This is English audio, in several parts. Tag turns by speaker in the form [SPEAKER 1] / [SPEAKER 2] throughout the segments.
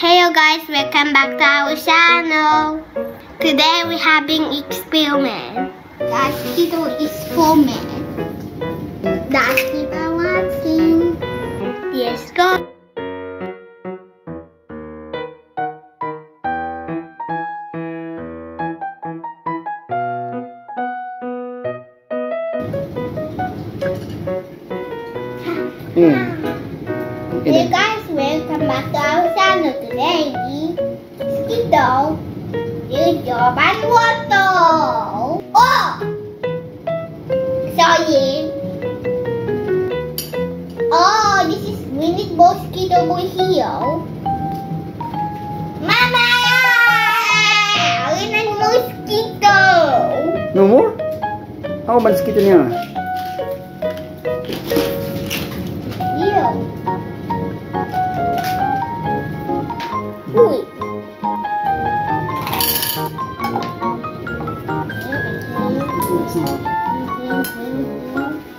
[SPEAKER 1] Hello guys, welcome back to our channel. Today we're having experiment. That Kito is foaming. That's Kito watching. Let's go.
[SPEAKER 2] Hmm.
[SPEAKER 1] Hey guys, welcome back to our channel. Today we Skito is your water. Oh! Sorry. Oh, this is Winnie Mosquito Boy here. Mama! Winnie Mosquito!
[SPEAKER 2] No more? How about mosquito niya?
[SPEAKER 1] Oh,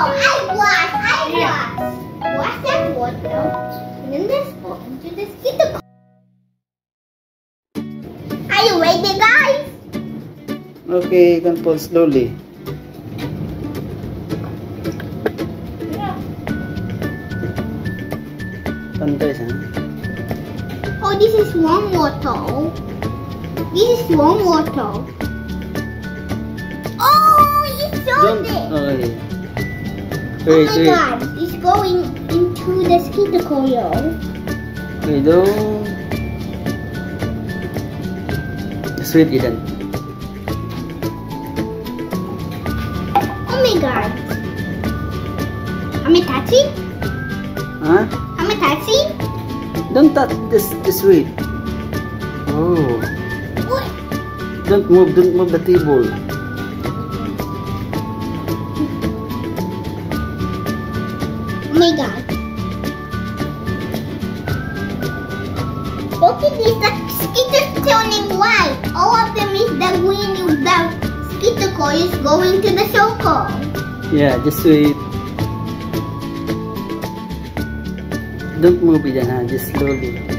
[SPEAKER 1] I wash, I wash. Wash that water. And then let's go into the skittle. Are you ready, guys?
[SPEAKER 2] Okay, you can pull slowly.
[SPEAKER 3] Yeah.
[SPEAKER 2] Pantay siya.
[SPEAKER 1] Oh, this is warm water. This is warm water. Oh, it's so
[SPEAKER 2] Don't,
[SPEAKER 1] big.
[SPEAKER 2] okay.
[SPEAKER 1] Oh my
[SPEAKER 2] wait.
[SPEAKER 1] god, it's going into the skittle coil.
[SPEAKER 2] Okay, don't. Sweet Eden.
[SPEAKER 1] Oh my god. I'm a taxi?
[SPEAKER 2] Huh?
[SPEAKER 1] I'm a taxi?
[SPEAKER 2] Don't touch this, the sweet. Oh.
[SPEAKER 1] What?
[SPEAKER 2] Don't move, don't move the table.
[SPEAKER 1] My god. Look at this, the skittle turning white. All of them is the green with the skittle coil is going to the circle.
[SPEAKER 2] Yeah, just wait. Don't move it, ha? Just slowly.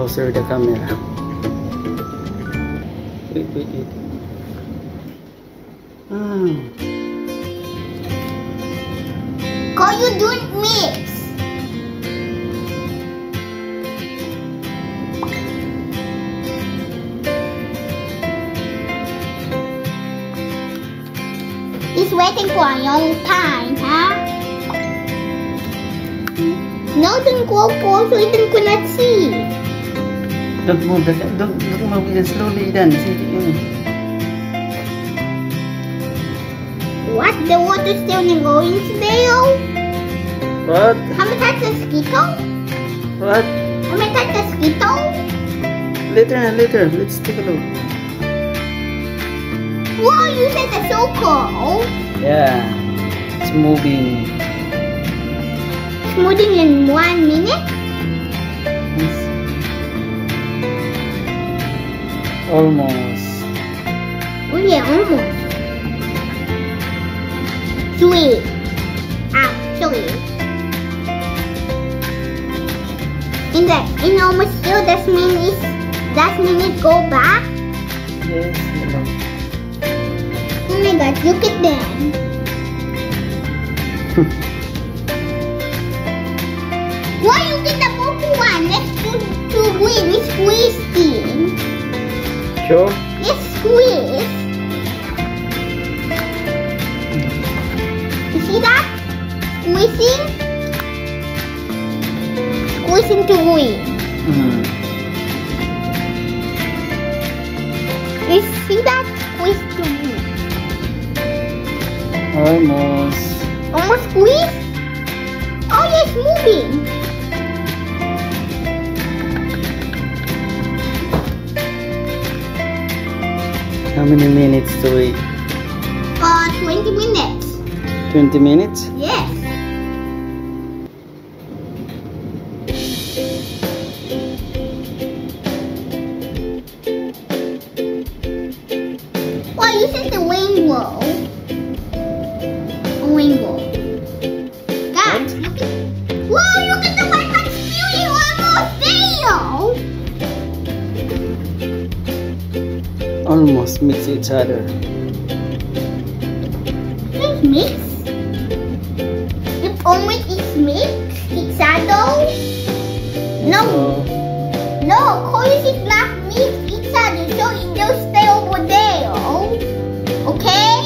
[SPEAKER 2] Closer the camera. Wait, wait, wait. Ah.
[SPEAKER 1] Cause you don't mix. He's waiting for a long time, huh? No, don't go close, so Eden could not see.
[SPEAKER 2] Don't move the don't don't move Eden slowly yun.
[SPEAKER 1] What? The water still going to there? Oh?
[SPEAKER 2] What?
[SPEAKER 1] How much touch the skittle?
[SPEAKER 2] What?
[SPEAKER 1] How much touch the skittle?
[SPEAKER 2] Later na later. Let's take a look.
[SPEAKER 1] Whoa, you said the circle. Oh?
[SPEAKER 2] Yeah. It's moving.
[SPEAKER 1] Smoothing in one minute?
[SPEAKER 2] Almost.
[SPEAKER 1] Oh yeah, almost. Sweet. Actually. Ah, in the in almost still that mean is that minute go back?
[SPEAKER 2] Yes.
[SPEAKER 1] Oh my god, look at them. Why you get the purple one next to to green? It's twisting.
[SPEAKER 2] Show.
[SPEAKER 1] Let's squeeze. You see that? Squeezing. Squeezing to win.
[SPEAKER 2] Mm.
[SPEAKER 1] You see that? Squeeze to win.
[SPEAKER 2] Almost.
[SPEAKER 1] Almost squeeze. Oh, yes, moving.
[SPEAKER 2] How many minutes to wait?
[SPEAKER 1] For 20 minutes.
[SPEAKER 2] 20 minutes?
[SPEAKER 1] Yes. Almost
[SPEAKER 2] mix each other.
[SPEAKER 1] Please mix. If only it's mix, it's shadow. No,
[SPEAKER 2] So,
[SPEAKER 1] no, colors is not mix each other, so it will stay over there. Okay?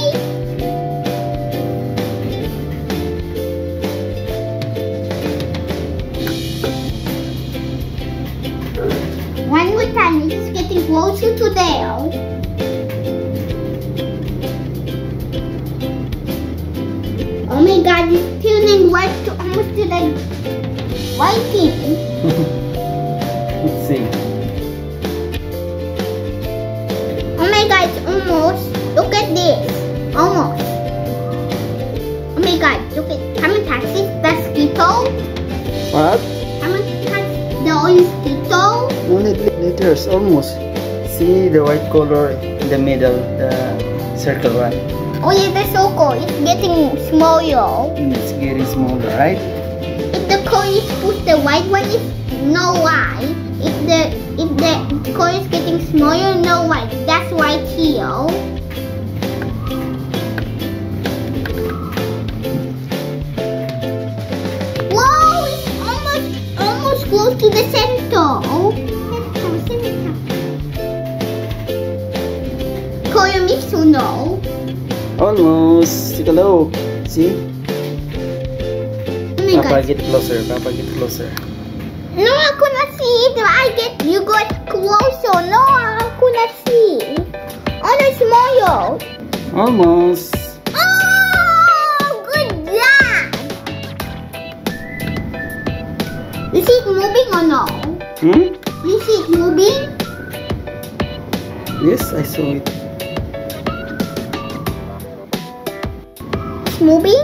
[SPEAKER 1] One more time, it's getting closer to there. Oh my god, it's turning white to almost to the white thing.
[SPEAKER 2] let's see.
[SPEAKER 1] Oh my god, it's almost. Look at this. Almost. Oh my god, look at. And touch this. The Skittle.
[SPEAKER 2] What?
[SPEAKER 1] Come and touch the orange Skittle.
[SPEAKER 2] Only liters, almost. See the white color in the middle, the circle one.
[SPEAKER 1] Oh yeah, the circle. It's getting smaller.
[SPEAKER 2] Mm, it's getting smaller, right?
[SPEAKER 1] If the color is put the white one is no white. If the if the color is getting smaller, no white. That's white here. Whoa! It's almost almost close to the center. Center. Mix or no?
[SPEAKER 2] Almost. Take a look. See?
[SPEAKER 1] Oh
[SPEAKER 2] Papa,
[SPEAKER 1] god.
[SPEAKER 2] get closer. Papa, get closer.
[SPEAKER 1] No, I could not see it. I get you got closer. No, I could not see. Oh, the small.
[SPEAKER 2] Almost.
[SPEAKER 1] Oh, good job. Is it moving or no?
[SPEAKER 2] Hmm?
[SPEAKER 1] Is it moving?
[SPEAKER 2] Yes, I saw it.
[SPEAKER 1] It's moving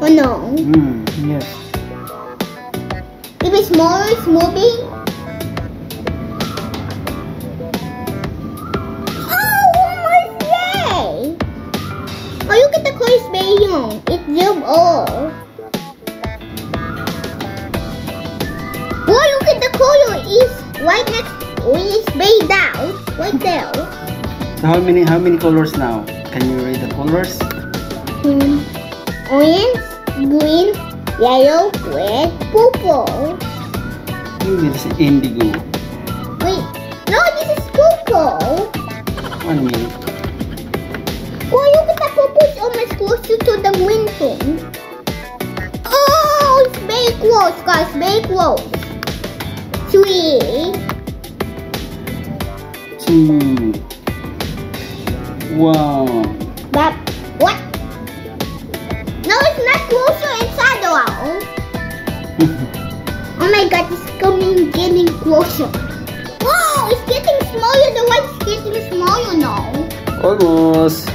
[SPEAKER 1] or no?
[SPEAKER 2] Hmm. Yes.
[SPEAKER 1] If it's it's moving. Oh, almost there. Oh, look at the color is very young. It zoomed all. Oh, look at the color is right next. Oh, it's way down. Right there.
[SPEAKER 2] So how many how many colors now? Can you read the colors?
[SPEAKER 1] Hmm. Orange, green, yellow, red, purple.
[SPEAKER 2] This is indigo.
[SPEAKER 1] Wait, no, this is purple.
[SPEAKER 2] One minute.
[SPEAKER 1] Oh, look at the purple is almost closer to the green thing. Oh, it's very close, guys, very close. Three.
[SPEAKER 2] Two. One.
[SPEAKER 1] Whoa, it's getting smaller. The white's getting smaller now.
[SPEAKER 2] Almost.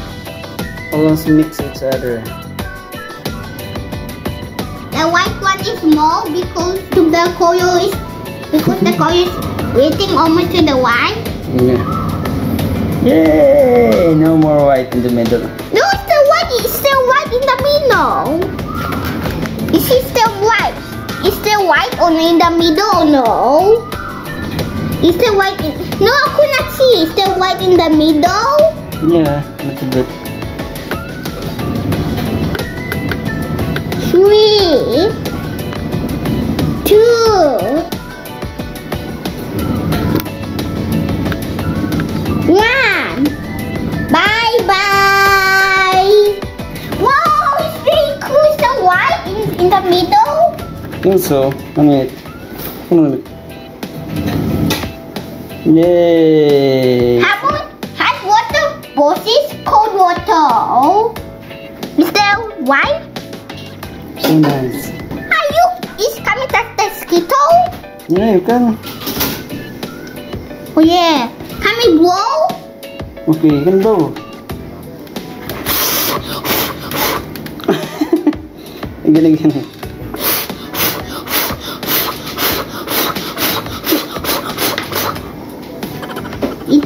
[SPEAKER 2] Almost mix each other.
[SPEAKER 1] The white one is small because the color is because the color is waiting almost to the white.
[SPEAKER 2] Yeah. Yay! No more white in the middle.
[SPEAKER 1] No, it's still white. It's still white in the middle. Is it still white? Is still white only in the middle or no? Is the white in... No, I could not see. Is the white in the middle?
[SPEAKER 2] Yeah, that's a bit.
[SPEAKER 1] Three. Two. Bye-bye. Wow, it's the white in, the middle?
[SPEAKER 2] I think so. I mean, I'm Yay!
[SPEAKER 1] Hot hot water versus cold water. Oh, Mr. White,
[SPEAKER 2] So nice.
[SPEAKER 1] are you is coming to the skittle?
[SPEAKER 2] Yeah, you can.
[SPEAKER 1] Oh yeah, can we blow?
[SPEAKER 2] Okay, you can blow. again, again.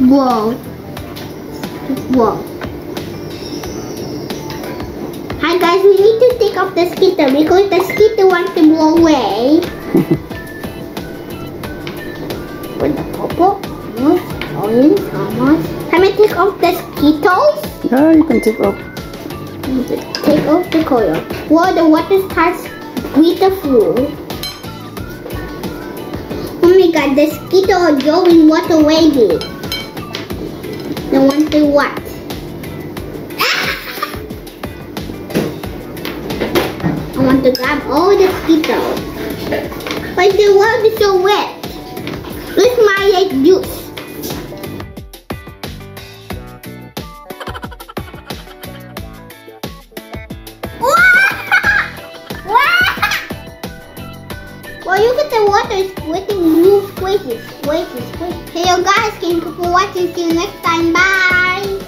[SPEAKER 1] It Whoa. Hi guys, we need to take off the skitter because the skitter wants to blow away. With the purple, orange, orange, almost. Can we take off the skittles?
[SPEAKER 2] Yeah, you can take off.
[SPEAKER 1] Take off the coil. Well, the water starts with the beautiful. Oh my god, the skittle are going water wavy. The one to what? I want to grab all the skittles. But the world is so wet. Where's my like, juice? Water squishes, squishes. Hey, guys, thank you for watching. See you next time. Bye.